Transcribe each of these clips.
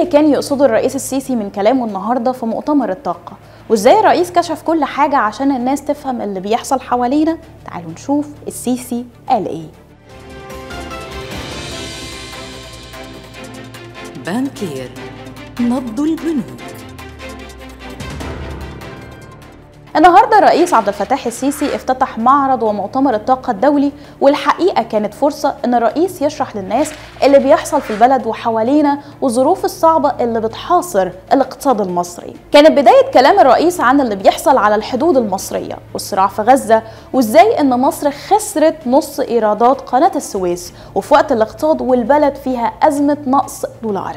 اللي كان يقصده الرئيس السيسي من كلامه النهارده في مؤتمر الطاقة. وإزاي الرئيس كشف كل حاجة عشان الناس تفهم اللي بيحصل حوالينا؟ تعالوا نشوف السيسي قال إيه. بانكير نبض البنوك. النهارده الرئيس عبد الفتاح السيسي افتتح معرض ومؤتمر الطاقة الدولي والحقيقة كانت فرصة إن الرئيس يشرح للناس اللي بيحصل في البلد وحوالينا والظروف الصعبة اللي بتحاصر الاقتصاد المصري. كانت بداية كلام الرئيس عن اللي بيحصل على الحدود المصرية والصراع في غزة وإزاي إن مصر خسرت نص إيرادات قناة السويس وفي وقت الاقتصاد والبلد فيها أزمة نقص دولار.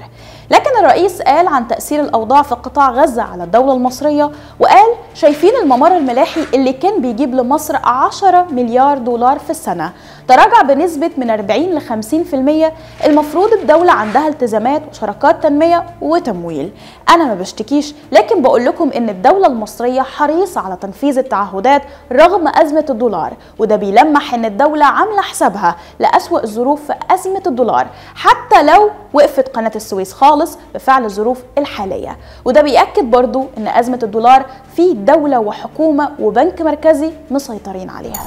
لكن الرئيس قال عن تأثير الأوضاع في قطاع غزة على الدولة المصرية وقال شايفين الممر الملاحي اللي كان بيجيب لمصر 10 مليار دولار في السنة. تراجع بنسبة من 40 ل 50% المفروض الدولة عندها التزامات وشراكات تنمية وتمويل. أنا ما بشتكيش لكن بقول لكم إن الدولة المصرية حريصة على تنفيذ التعهدات رغم أزمة الدولار وده بيلمح إن الدولة عاملة حسابها لأسوأ الظروف في أزمة الدولار. حتى لو وقفت قناة السويس خالص بفعل الظروف الحالية. وده بيأكد برضو إن أزمة الدولار في دولة وحكومة وبنك مركزي مسيطرين عليها.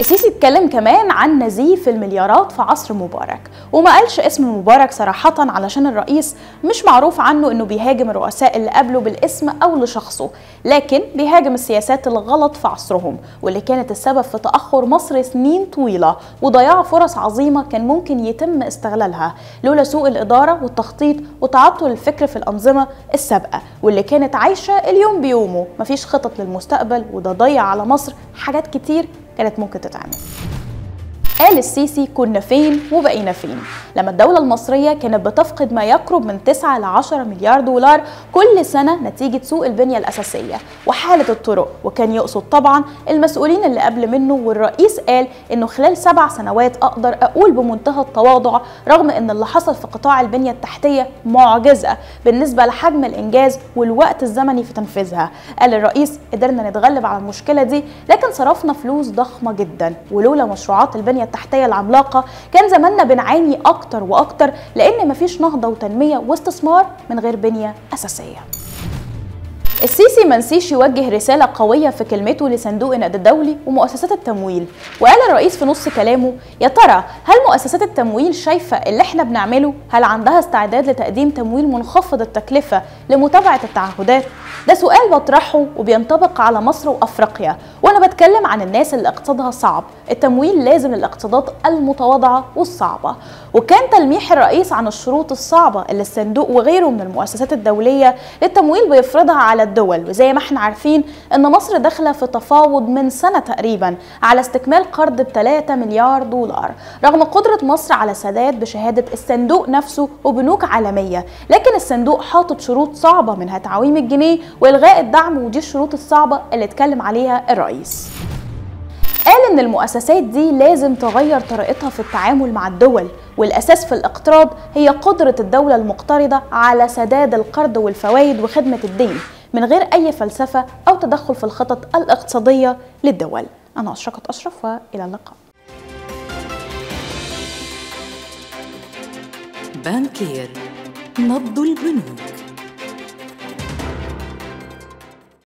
السيسي اتكلم كمان عن نزيف المليارات في عصر مبارك وما قالش اسم مبارك صراحة علشان الرئيس مش معروف عنه إنه بيهاجم الرؤساء اللي قبله بالاسم أو لشخصه لكن بيهاجم السياسات الغلط في عصرهم واللي كانت السبب في تأخر مصر سنين طويلة وضياع فرص عظيمة كان ممكن يتم استغلالها لولا سوء الإدارة والتخطيط وتعطل الفكر في الأنظمة السابقة واللي كانت عايشة اليوم بيومه مفيش خطط للمستقبل وده ضيع على مصر حاجات كتير كانت ممكن تتعمل. قال السيسي كنا فين وبقينا فين. لما الدولة المصرية كانت بتفقد ما يقرب من 9 ل 10 مليار دولار كل سنة نتيجة سوء البنية الأساسية وحالة الطرق وكان يقصد طبعا المسؤولين اللي قبل منه والرئيس قال إنه خلال سبع سنوات أقدر أقول بمنتهى التواضع رغم إن اللي حصل في قطاع البنية التحتية معجزة بالنسبة لحجم الإنجاز والوقت الزمني في تنفيذها. قال الرئيس قدرنا نتغلب على المشكلة دي لكن صرفنا فلوس ضخمة جدا ولولا مشروعات البنية التحتية العملاقة. كان زماننا بنعاني أكتر وأكتر لأن مفيش نهضة وتنمية واستثمار من غير بنية أساسية. السيسي منسيش يوجه رسالة قوية في كلمته لصندوق النقد الدولي ومؤسسات التمويل وقال الرئيس في نص كلامه يا ترى هل مؤسسات التمويل شايفة اللي إحنا بنعمله؟ هل عندها استعداد لتقديم تمويل منخفض التكلفة لمتابعة التعهدات؟ ده سؤال بطرحه وبينطبق على مصر وأفريقيا وأنا بتكلم عن الناس اللي اقتصادها صعب التمويل لازم للاقتصادات المتواضعة والصعبة. وكان تلميح الرئيس عن الشروط الصعبة اللي الصندوق وغيره من المؤسسات الدولية للتمويل بيفرضها على الدول. وزي ما إحنا عارفين إن مصر داخلة في تفاوض من سنة تقريبا على استكمال قرض ب 3 مليار دولار رغم قدرة مصر على سداد بشهادة الصندوق نفسه وبنوك عالمية. لكن الصندوق حاطط شروط صعبة منها تعويم الجنيه والغاء الدعم ودي الشروط الصعبة اللي اتكلم عليها الرئيس. قال إن المؤسسات دي لازم تغير طريقتها في التعامل مع الدول والأساس في الاقتراض هي قدرة الدولة المقترضة على سداد القرض والفوائد وخدمة الدين. من غير أي فلسفة أو تدخل في الخطط الاقتصادية للدول. أنا أشرقت أشرف وإلى اللقاء. بانكير نبض البنوك.